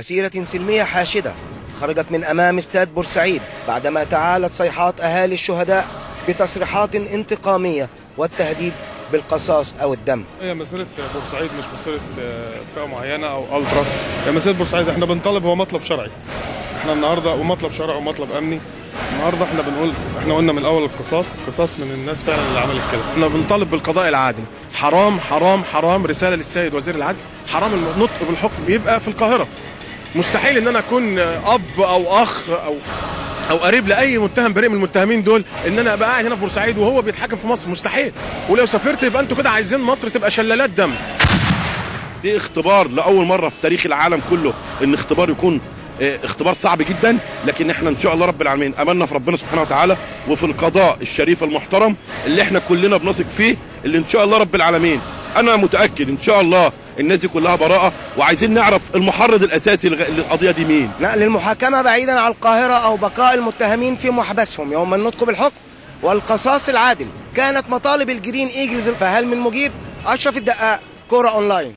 مسيرة سلمية حاشدة خرجت من أمام استاد بورسعيد بعدما تعالت صيحات أهالي الشهداء بتصريحات انتقامية والتهديد بالقصاص أو الدم. هي مسيرة بورسعيد مش مسيرة فئة معينة أو ألتراس. هي مسيرة بورسعيد إحنا بنطالب هو مطلب شرعي. إحنا النهاردة ومطلب شرعي ومطلب أمني. النهارده إحنا بنقول إحنا قلنا من الأول القصاص القصاص من الناس فعلا اللي عملت كده. إحنا بنطالب بالقضاء العادل. حرام حرام حرام. رسالة للسيد وزير العدل. حرام النطق بالحكم. بيبقى في القاهرة. مستحيل إن أنا أكون أب أو أخ أو أو قريب لأي متهم بريء من المتهمين دول. إن أنا أبقى قاعد هنا في بورسعيد وهو بيتحاكم في مصر مستحيل. ولو سافرت يبقى أنتوا كده عايزين مصر تبقى شلالات دم. دي اختبار لأول مرة في تاريخ العالم كله إن اختبار يكون آه، اختبار صعب جدا. لكن إحنا إن شاء الله رب العالمين املنا في ربنا سبحانه وتعالى وفي القضاء الشريف المحترم اللي إحنا كلنا بنثق فيه اللي إن شاء الله رب العالمين أنا متأكد إن شاء الله الناس دي كلها براءة وعايزين نعرف المحرض الأساسي للقضية دي مين. نقل المحاكمة بعيدا عن القاهرة أو بقاء المتهمين في محبسهم يوم النطق بالحكم والقصاص العادل. كانت مطالب الجرين إيجلز فهل من مجيب؟ أشرف الدقاق كرة أونلاين.